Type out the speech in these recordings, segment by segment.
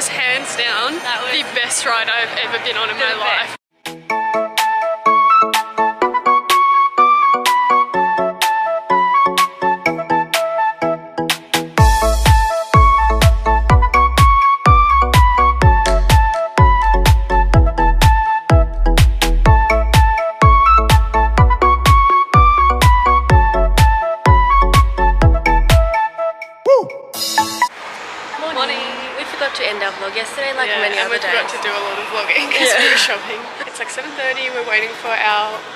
was hands down was the best ride I've ever been on in my the life.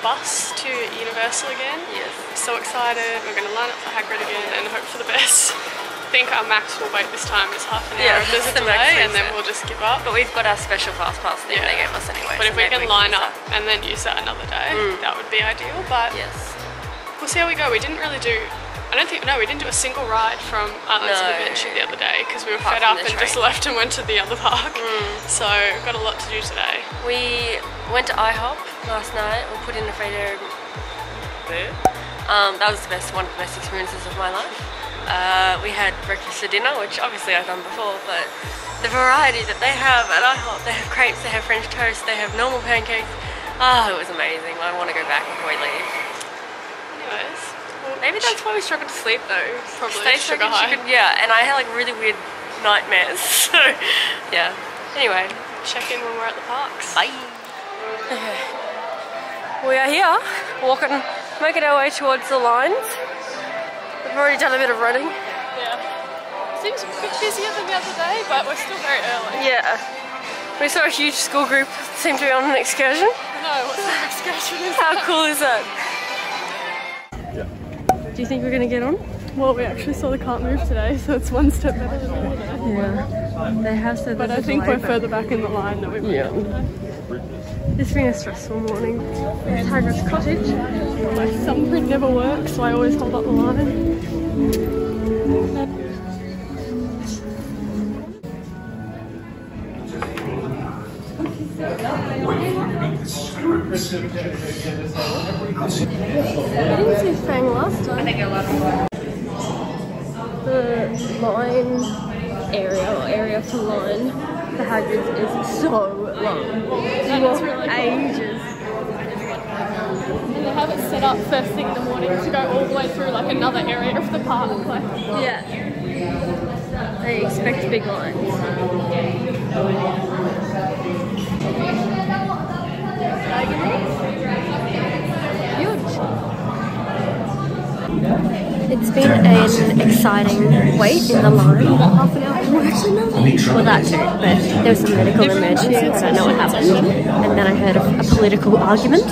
Bus to Universal again. Yes. So excited, we're going to line up for Hagrid again and hope for the best. I think our max will wait this time is half an Yeah, hour if there's a the delay and then we'll just give up. But we've got our special fast pass thing Yeah. they gave us anyway. But so if we can line use up and then use that another day, Mm. that would be ideal. But Yes. we'll see how we go. We didn't really do. I don't think no, we didn't do a single ride from Arlington No. Adventure the other day because we were Apart fed up and just left and went to the other park. So we've got a lot to do today. We went to IHOP last night. We put in a Fredo. Um, that was the best, one of the best experiences of my life. Uh, we had breakfast for dinner, which obviously I've done before, but the variety that they have at IHOP, they have crepes, they have French toast, they have normal pancakes. Ah, it was amazing. I want to go back before we leave. Maybe that's why we struggled to sleep though. Probably Stay sugar high. Yeah, and I had like really weird nightmares. So, yeah. Anyway, check in when we're at the parks. Bye. We are here, walking, making our way towards the lines. We've already done a bit of running. Yeah. Seems a bit busier than the other day, but we're still very early. Yeah. We saw a huge school group seem to be on an excursion. No, what sort of excursion is How cool is that? Do you think we're gonna get on? Well, we actually saw the can't move today, so it's one step better than the other. Yeah. They have said But I think we're further back in the line than we were. Yeah. It's been a stressful morning. It's Hagrid's cottage. My thumbprint never works, so I always hold up the line. I didn't see Fang last time. The line area or area for line for Hagrid's is so long. You walk ages. And they have it set up first thing in the morning to go all the way through like another area of the park. Like, Yeah. They expect big lines. It's been an exciting wait in the line. for Half an hour. Well, that too, but there was some medical emergency. so I don't know what happened. And then I heard a, a political argument.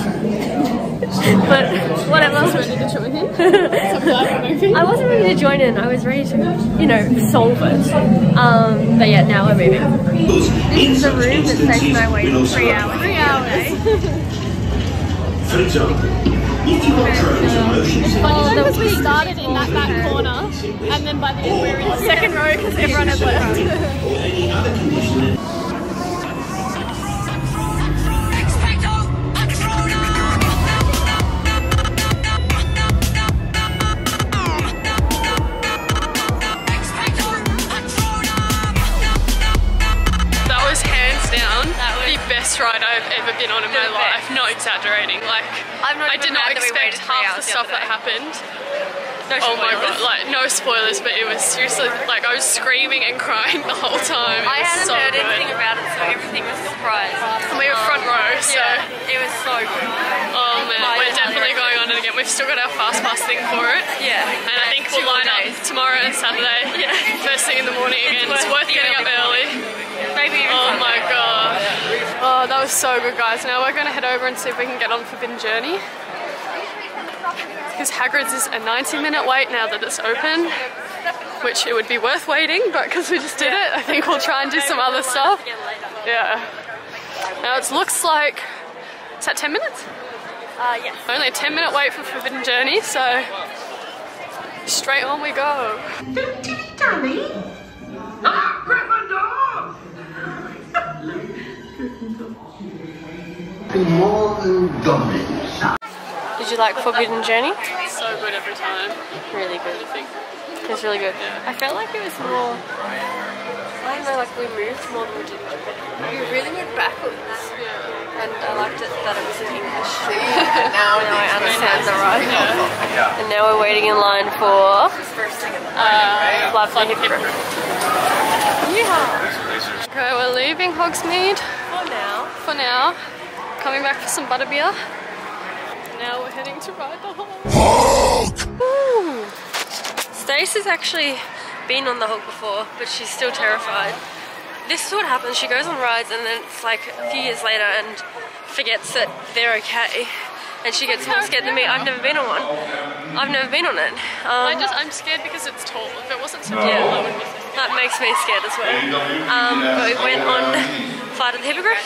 but whatever. ready to join in. so glad we're moving. I wasn't ready to join in. I was ready to, you know, solve it. Um, but yeah, now we're moving. This is the room that saved my wait for three hours. Three hours. For example, if you are prone to motion Oh, sickness, because we started in that back corner, and then by the end we were in the second row because everyone had left. Best ride I've ever been on in my life. Not exaggerating. Like I'm not I did not we expect half the the stuff that happened. No Oh my spoilers. god! Like no spoilers, but it was seriously like I was screaming and crying the whole time. It I hadn't so heard good. anything about it, so everything was a surprise. And we were front row, so Yeah, it was so good. oh man, Highly, we're definitely going on it again. We've still got our fast pass thing for it. Yeah. And I think we'll line more up tomorrow and Saturday. Yeah. First thing in the morning again. It's, worth worth getting up early. Early. Maybe even Oh my god. Oh, that was so good, guys. Now we're going to head over and see if we can get on Forbidden Journey. Because Hagrid's is a 90 minute wait now that it's open, which it would be worth waiting, but because we just did it, I think we'll try and do some other stuff. Yeah. Now it looks like, is that 10 minutes? Uh, yes. Only a 10 minute wait for Forbidden Journey, so straight on we go. More than dominance. Did you like Forbidden Journey? So good every time. Really good. I think. It was really good. I felt like it was more. I I don't know, like we moved more than we did. We really went backwards. Yeah. And I liked it that it was in English. and now, now I understand the right. And now we're waiting in line for Uh, Lovely Hippogriff. okay, we're leaving Hogsmeade For now. for now. Coming back for some butterbeer. Now we're heading to ride the Hulk. Stace has actually been on the Hulk before, but she's still terrified. This is what happens. She goes on rides and then it's like a few years later and forgets that they're okay. And she gets more scared than me. I've never been on one. I've never been on it. Um, I just I'm scared because it's tall. If it wasn't so tall, Yeah. I wouldn't be scared. that makes me scared as well. Um, but we went on Flight of the Hippogriff.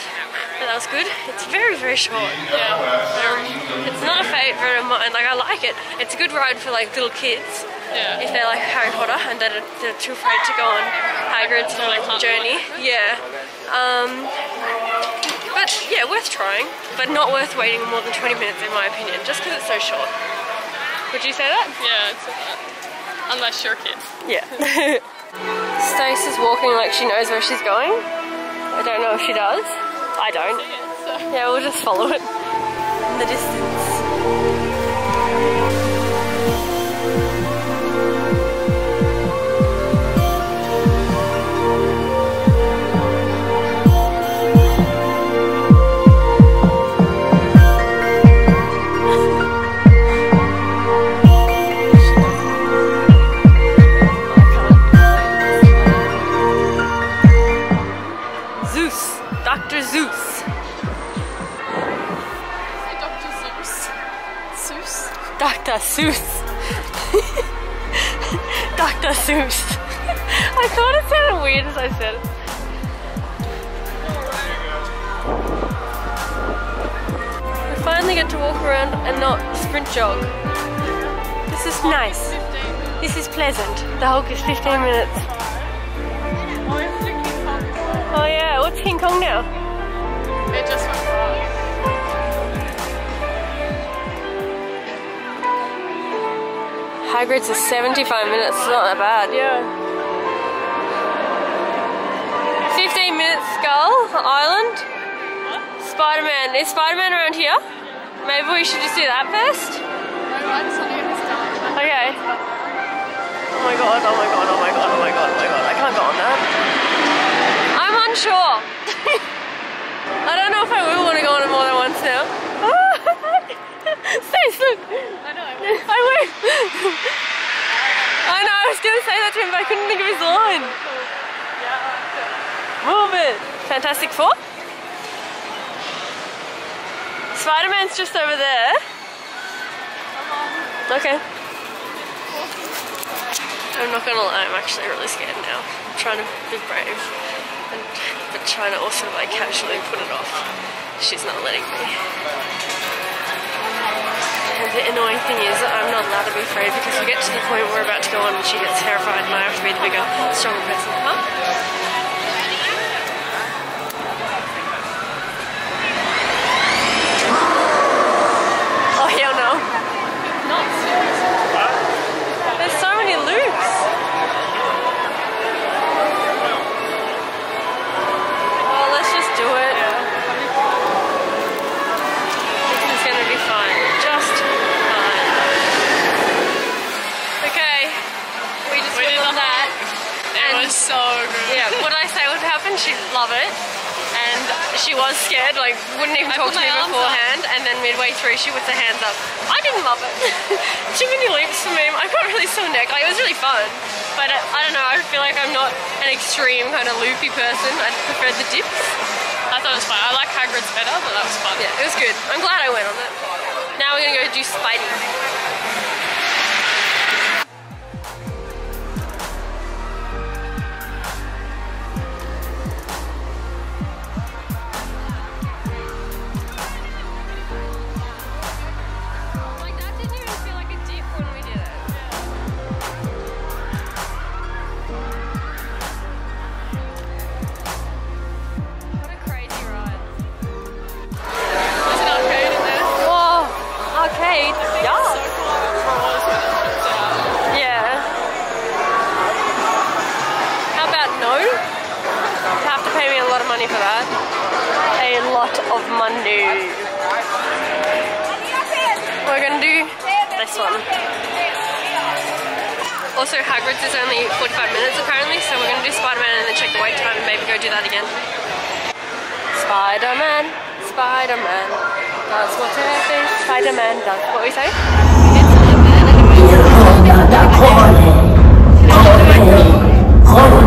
That was good. It's very, very short. Yeah. Um, it's not a favourite of mine. Like I like it. It's a good ride for like little kids. Yeah. If they're like Harry Potter and they're, they're too afraid to go on Hagrid's They can't journey. Yeah. Um, but yeah, worth trying. But not worth waiting more than 20 minutes in my opinion, just because it's so short. Would you say that? Yeah, it's. Unless you're a kid. Yeah. Stace is walking like she knows where she's going. I don't know if she does. I don't. Yeah, so. Yeah, we'll just follow it in the distance. Is 15 minutes. Oh yeah, what's King Kong now? They just went past. Hagrid's is 75 minutes, not that bad, yeah. 15 minutes Skull Island. Spider-Man. Is Spider-Man around here? Maybe we should just do that first? I just want to get this done. Okay. Oh my god, oh my god, oh my god, oh my god, oh my god. I can't go on that. I'm unsure. I don't know if I will want to go on it more than once now. Stace, look. I know. I went. I know, I was gonna say that to him, but I couldn't think of his line. Move it. Fantastic Four? Spider Man's just over there. Okay. I'm not gonna lie, I'm actually really scared now. I'm trying to be brave, and, but trying to also like casually put it off. She's not letting me. And the annoying thing is that I'm not allowed to be afraid because we get to the point where we're about to go on and she gets terrified and I have to be the bigger, stronger person. Huh? Oh hell no. Not serious. There's so many loops. Oh, let's just do it. This is gonna be fun. Just fun. Okay. We just We went did on the that. It And- was so good. Yeah, what I say would happen, she'd love it. And she was scared, like wouldn't even I talk to me beforehand. And then midway through, she puts her hands up. I didn't love it. Too many loops for me. I got really sore neck. Like, it was really fun, but uh, I don't know. I feel like I'm not an extreme kind of loopy person. I prefer the dips. I thought it was fun. I like Hagrid's better, but that was fun. Yeah, it was good. I'm glad I went on it. Now we're gonna go do Spidey. Is only 45 minutes apparently, so we're gonna do Spider-Man and then check the wait time and maybe go do that again. Spider-Man, Spider-Man, does whatever Spider-Man does. What we say? If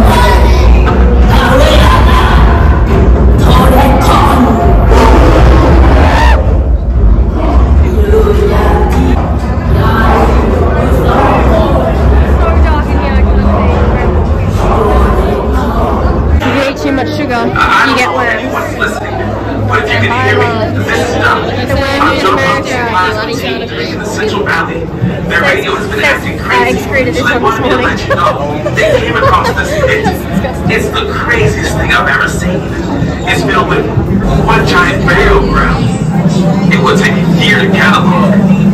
in the Central Valley. Their radio has been acting I crazy. So they wanted me to let you know they came across this pit. It's the craziest thing I've ever seen. It's filled with one giant burial ground. It would take a year to catalog.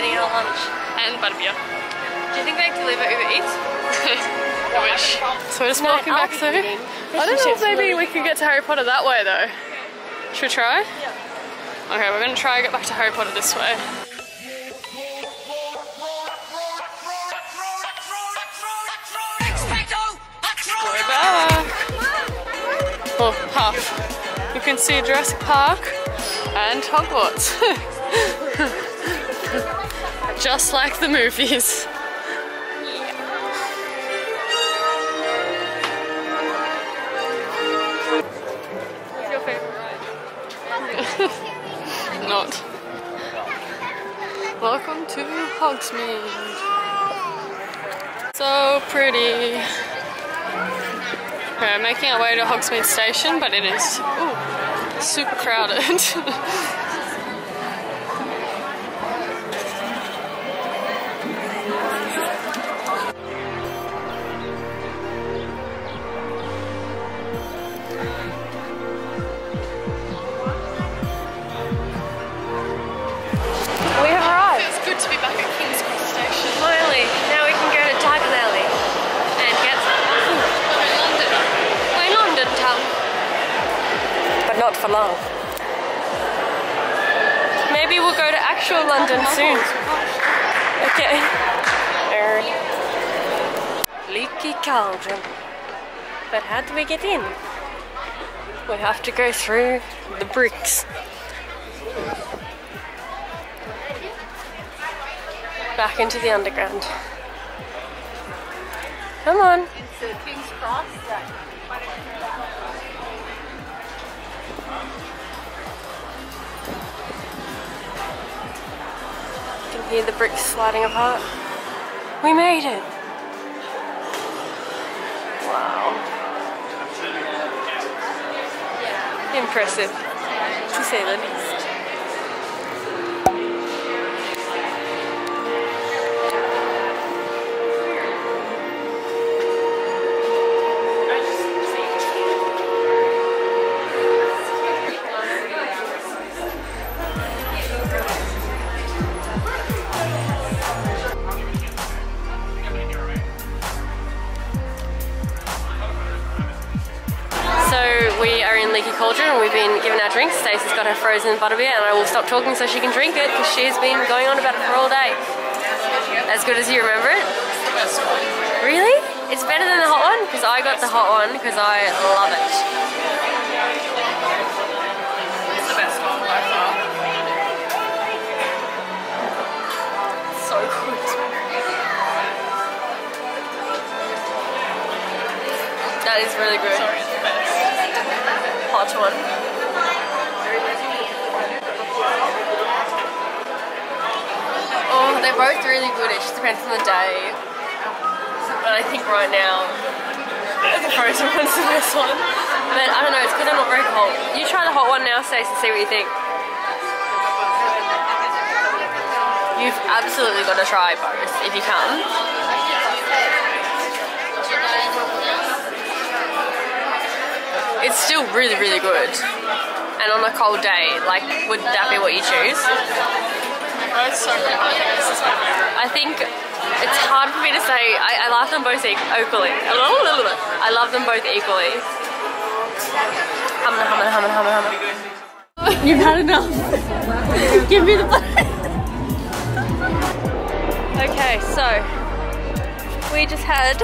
Getting our lunch. And butterbeer. Do you think they deliver Uber Eats? I wish. So we're just No, walking I'll back be through. eating. I don't Fish know if maybe chips we can get to Harry Potter that way though. Should we try? Yeah. Okay, we're gonna try and get back to Harry Potter this way. We're back. Oh, well, half. You can see Jurassic Park and Hogwarts. Just like the movies. Not. Welcome to Hogsmeade. So pretty. We're making our way to Hogsmeade Station, but it is ooh, super crowded. for long. Maybe we'll go to actual London soon. Okay. Er, Leaky cauldron. But how do we get in? We have to go through the bricks. Back into the underground. Come on. You can hear the bricks sliding apart. We made it. Wow. Impressive, to say the least. frozen butterbeer and I will stop talking so she can drink it because she's been going on about it for all day. As good as you remember it? Really? It's better than the hot one? Because I got the hot one because I love it. So good. That is really good. Hot one. Both really good. It just depends on the day. But I think right now, the frozen one's the best one. But I don't know, it's because I'm not very cold. You try the hot one now, Stace, and see what you think. You've absolutely got to try both if you can. It's still really, really good. And on a cold day, like, would that be what you choose? Both so. I think this is my favorite. I think it's hard for me to say. I, I love them both equally. A little bit. I love them both equally. You've had enough. Give me the Okay, so we just had.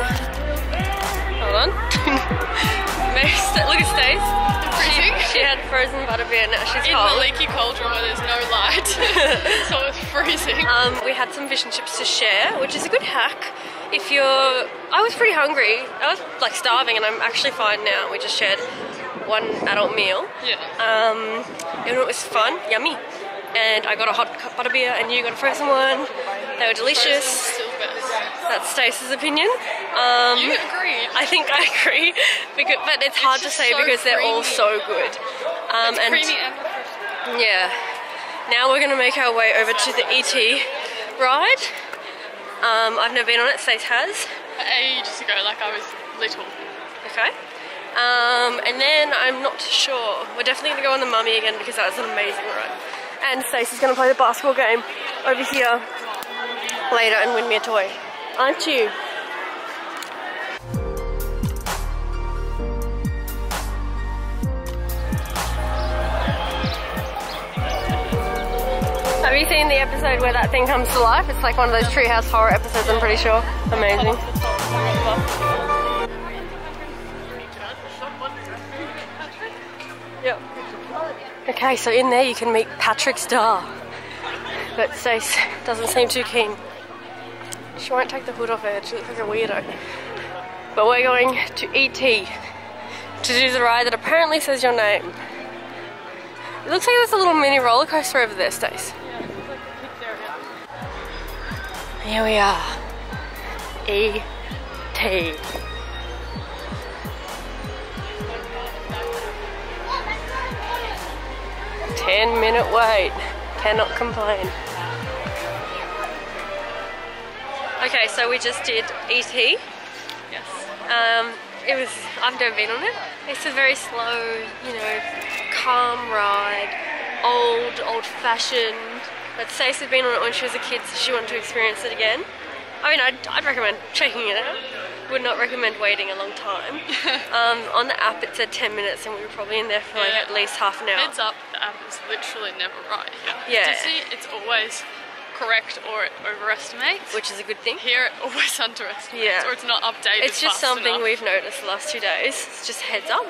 Hold on. Look at Stace. Freezing. She had frozen butterbeer. Now she's In cold. the leaky cauldron where there's no light. so it's freezing. Um, we had some fish and chips to share, which is a good hack. If you're, I was pretty hungry. I was like starving, and I'm actually fine now. We just shared one adult meal. Yeah. Um, and it was fun, yummy. And I got a hot cu- butterbeer, and you got a frozen one. They were delicious. That's Stace's opinion. Um, You agree? I think I agree, because, but it's hard to say so because they're all so good. Um, It's and creamy and yeah. Now we're gonna make our way over to the ET ride. Um, I've never been on it, Stace has. Ages ago, like I was little. Okay. Um, and then I'm not sure. We're definitely gonna go on the mummy again because that was an amazing ride. And Stace is gonna play the basketball game over here later and win me a toy. Aren't you? Have you seen the episode where that thing comes to life? It's like one of those treehouse horror episodes, I'm pretty sure. Amazing. Yep. Okay, so in there you can meet Patrick Star. But Stace doesn't seem too keen. She won't take the hood off her, she looks like a weirdo. But we're going to ET to do the ride that apparently says your name. It looks like there's a little mini roller coaster over there, Stace. Here we are. E.T. Ten minute wait. Cannot complain. Okay, so we just did ET. Yes. Um, it was, I've never been on it. It's a very slow, you know, calm ride. Old, old fashioned. But Stacey had been on it when she was a kid, so she wanted to experience it again. I mean, I'd, I'd recommend checking it out. Would not recommend waiting a long time. um, on the app, it said 10 minutes, and we were probably in there for like Yeah. at least half an hour. Heads up, the app is literally never right here. Yeah. Disney, it's always correct or it overestimates. which is a good thing. Here it always underestimates Yeah. or it's not updated It's just something enough. we've noticed the last two days. It's just heads up.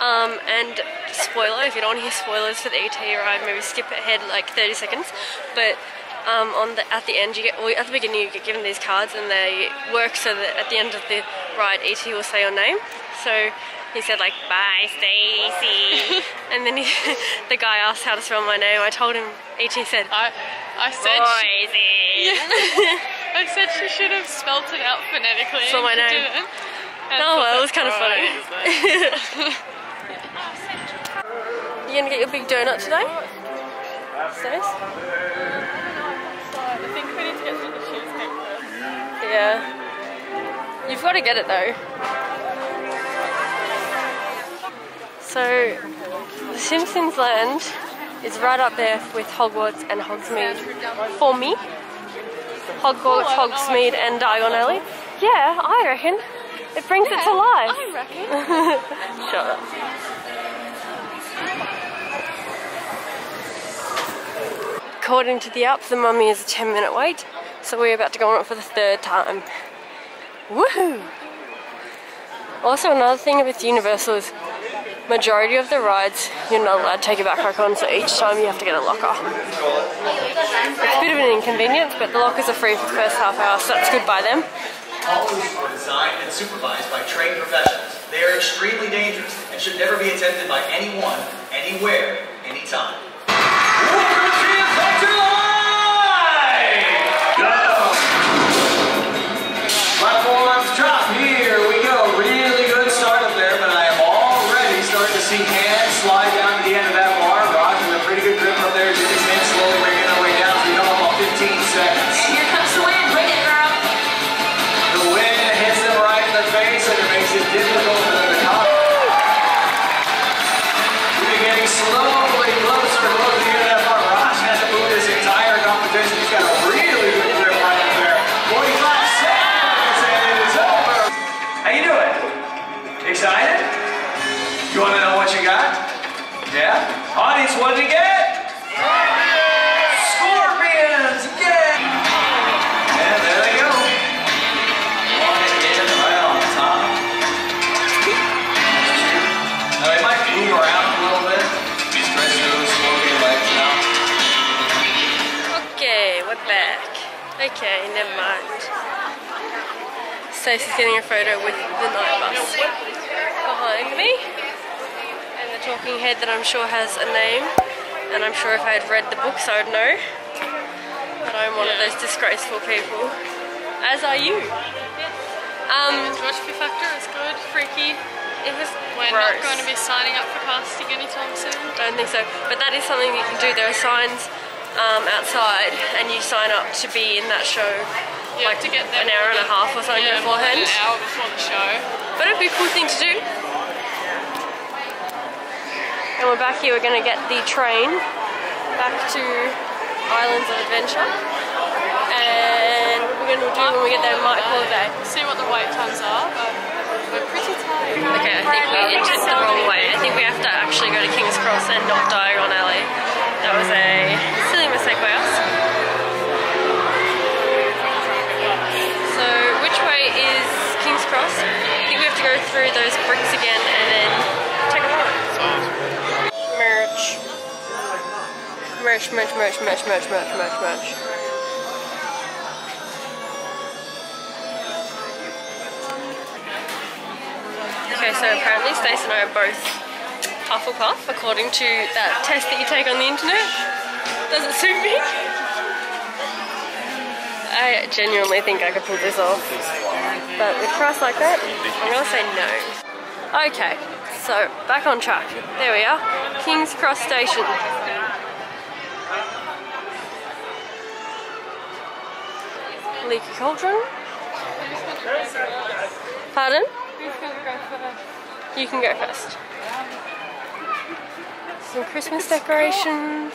Um, and spoiler, if you don't want to hear spoilers for the ET ride, maybe skip ahead like 30 seconds. But um, on the at the end, you get well, at the beginning you get given these cards, and they work so that at the end of the ride, ET will say your name. So he said like "Bye, Stacy," and then he, the guy asked how to spell my name. I told him. ET said I, I said she, "Boise." I said she should have spelt it out phonetically. Spell and my name. Oh, well, it was kind of funny. You gonna get your big donut today? Stace? I think we need to get the cheesecake first. Yeah. You've got to get it though. So, the Simpsons Land is right up there with Hogwarts and Hogsmeade for me. Hogwarts, Hogsmeade, and Diagon Alley. Yeah, I reckon. It brings it to life. I reckon. Shut up. According to the app, the mummy is a 10 minute wait, so we're about to go on it for the third time. Woohoo! Also, another thing with Universal is majority of the rides you're not allowed to take your backpack on, so each time you have to get a locker. It's a bit of an inconvenience, but the lockers are free for the first half hour, so that's good by them. All designed and supervised by trained professionals. They are extremely dangerous and should never be attempted by anyone, anywhere, anytime. Okay, never mind. Stacey's getting a photo with the night bus behind me. And the talking head that I'm sure has a name. And I'm sure if I had read the books I would know. But I'm one of those disgraceful people. As are you. Um, George Fear Factor is good. freaky. It was We're gross. not going to be signing up for casting anytime soon. Don't think so. But that is something you can do. There are signs um, outside, and you sign up to be in that show You like to get there an hour and a half or something yeah, beforehand. an hour before the show. But it'd be a cool thing to do. And we're back here. We're going to get the train back to Islands of Adventure. And we're going to do when we get there might call a day. See what the wait times are, but we're pretty tired. Okay, I think we entered the wrong way. I think we have to actually go to King's Cross and not Diagon through those bricks again and then take a walk. Merch. Merch, merch, merch, merch, merch, merch, merch, merch. Okay, so apparently Stace and I are both Hufflepuff, according to that test that you take on the internet. Does it suit me? I genuinely think I could pull this off. But with price like that, I'm gonna say no. Okay, so back on track. There we are. King's Cross Station. Leaky Cauldron. Pardon? You can go first. Some Christmas decorations.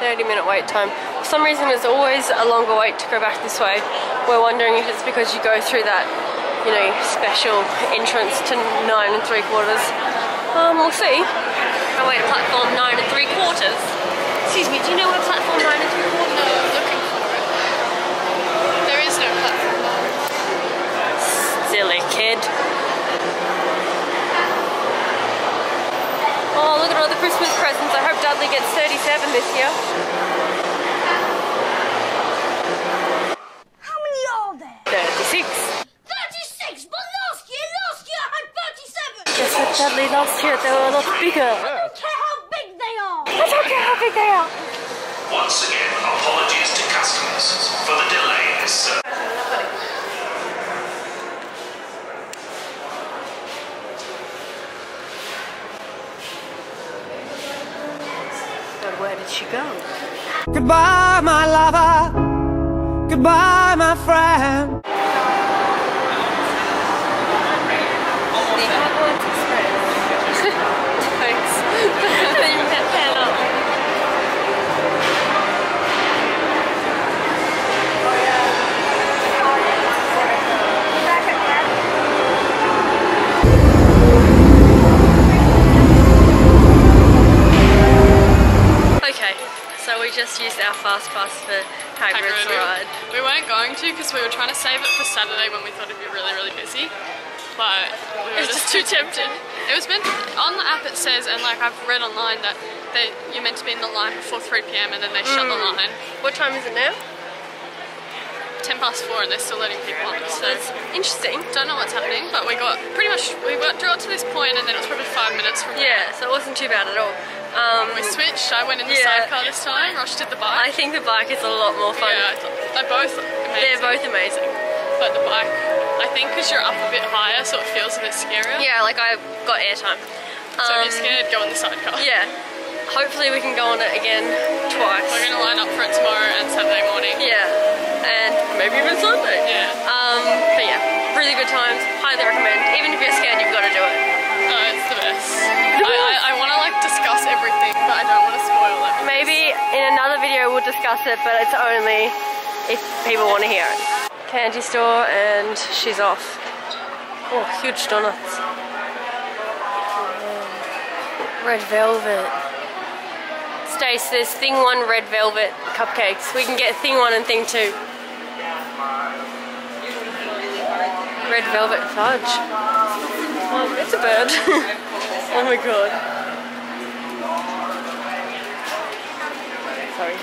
30 minute wait time. For some reason it's always a longer wait to go back this way. We're wondering if it's because you go through that, you know, special entrance to 9 and 3 quarters. Um, we'll see. I wait at platform 9 and 3 quarters. Excuse me, do you know where platform 9 and 3 quarters No, I'm looking for it. There is no platform. nine. Silly kid. Oh, look at all the Christmas presents. I hope Dudley gets 37 this year. How many are there? 36. 36, but last year, last year I had 37. Guess what, Dudley? Last year they were a lot bigger. I don't care how big they are. I don't care how big they are. Once again, apologies to customers for the delay in this service. But where did she go? Goodbye, my lover. Goodbye, my friend. Just used our fast pass for Hagrid's Hagrid. ride. We weren't going to because we were trying to save it for Saturday when we thought it'd be really, really busy. But we were It's just just too tempted. It was meant on the app. It says, and like I've read online that they you're meant to be in the line before 3 p.m. and then they shut the mm. line. What time is it now? 10 past four and they're still letting people on. So it's interesting. don't know what's happening, but we got pretty much we got drew to this point and then it was probably five minutes from there. Yeah, so it wasn't too bad at all. Um, We switched. I went in the Yeah. sidecar this time. Rosh did the bike. I think the bike is a lot more fun. yeah, I they're both amazing. They're both amazing. But the bike, I think, because you're up a bit higher, so it feels a bit scarier. Yeah, like I got airtime. So Um, if you're scared, go in the sidecar. Yeah. Hopefully we can go on it again twice. We're gonna line up for it tomorrow and Saturday morning. Yeah. And maybe even Sunday. Yeah. Um, but yeah, really good times. Highly recommend. Even if you're scared, you've got to do it. No, it's the best. I, I, I want to discuss everything, but I don't want to spoil it. Maybe in another video we'll discuss it, but it's only if people want to hear it. Candy store and she's off. Oh, huge donuts. Red velvet. Stace, there's thing one red velvet cupcakes. We can get thing one and thing two. Red velvet fudge. Oh, it's a bird. oh my god. Sorry.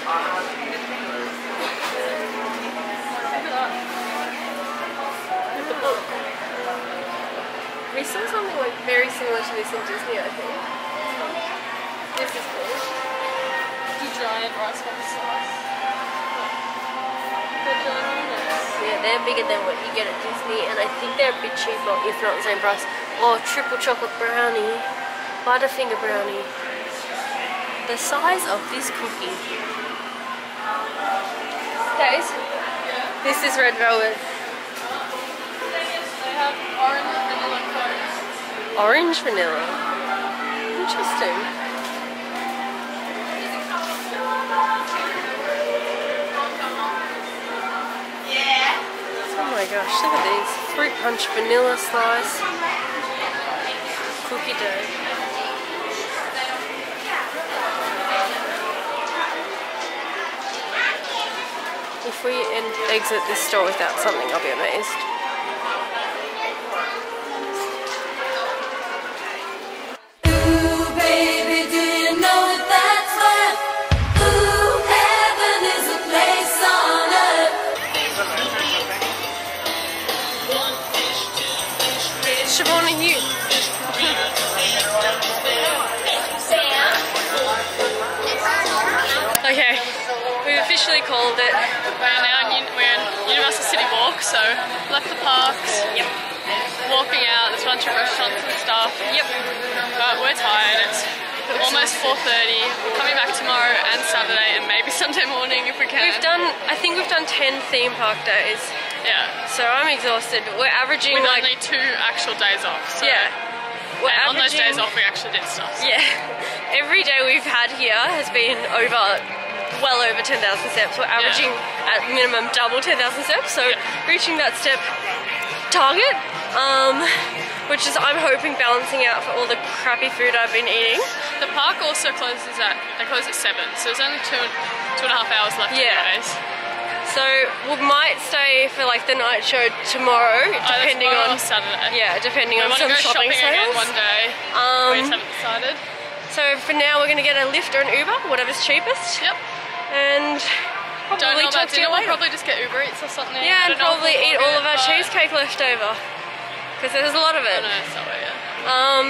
The book. We saw something like very similar to this in Disney, I think. This is cool. The giant rice bubble slice. Yeah, they're bigger than what you get at Disney, and I think they're a bit cheaper, if not the same price. Oh, triple chocolate brownie, butterfinger brownie. The size of this cookie. Guys, this is red velvet. Orange vanilla. Interesting. Oh my gosh, look at these. Fruit punch vanilla slice. Cookie dough. If we exit this store without something, I'll be amazed. Ooh, officially called it. We're now in, we're in Universal City Walk, so left the parks. Yep. Walking out, there's a bunch of restaurants and stuff. Yep. But we're tired. It's almost 4:30. We're coming back tomorrow and Saturday and maybe Sunday morning if we can. We've done, I think we've done 10 theme park days. yeah. So I'm exhausted. But we're averaging With like. only two actual days off. So. yeah. We're And on those days off, we actually did stuff. so- Yeah. Every day we've had here has been over, well over 10,000 steps. We're averaging at minimum double 10,000 steps. So Yeah. reaching that step target, um, which is I'm hoping balancing out for all the crappy food I've been eating. The park also closes at they close at seven, so there's only two two and a half hours left. Yeah. Anyways. So we might stay for like the night show tomorrow, depending tomorrow on Saturday. yeah, depending We on some go shopping, shopping sales. one day. we Um, just haven't decided. so for now, we're gonna get a Lyft or an Uber, whatever's cheapest, Yep. And probably talk to you. We'll probably just get Uber Eats or something. Yeah, and don't know if probably eat all of our but- cheesecake left over. Because there's a lot of I it. know, so yeah. Um,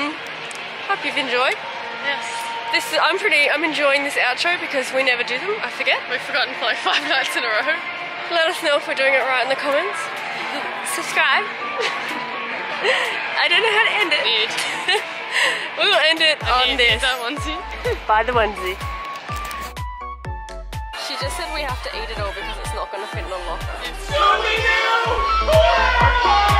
hope you've enjoyed. Yes. This is, I'm pretty, I'm enjoying this outro because we never do them, I forget. We've forgotten for like five nights in a row. Let us know if we're doing it right in the comments. Subscribe. I don't know how to end it. We will end it on this. That onesie. By the onesie. Just said we have to eat it all because it's not going to fit in a locker. It was an accident.